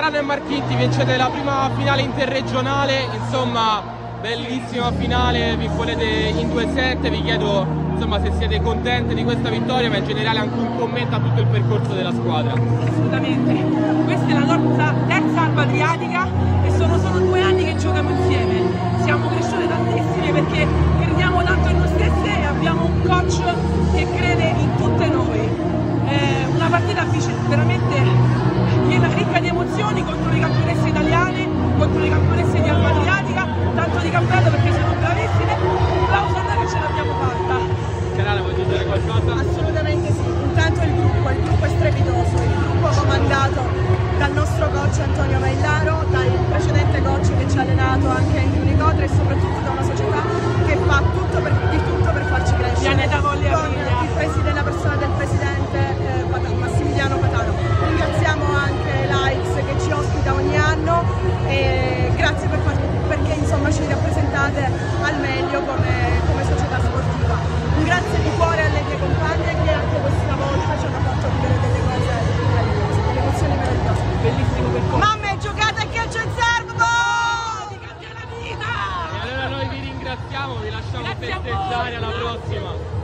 Carano e Marchitti vincete la prima finale interregionale, insomma bellissima finale, vi volete in 2-7, vi chiedo insomma, se siete contenti di questa vittoria ma in generale anche un commento a tutto il percorso della squadra. Assolutamente, questa è la nostra terza Alba Adriatica e sono solo due anni che giochiamo insieme, siamo cresciute tantissime perché Nacionales, porque los campeones se al meglio come, come società sportiva. Un grazie di cuore alle mie compagne che anche questa volta ci hanno fatto vivere delle cose meravigliose, delle emozioni meravigliose. Bellissimo percorso. Mamme, giocate a calcio in serbo! Ti cambia la vita! E allora noi vi ringraziamo, vi lasciamo Grazie festeggiare alla prossima.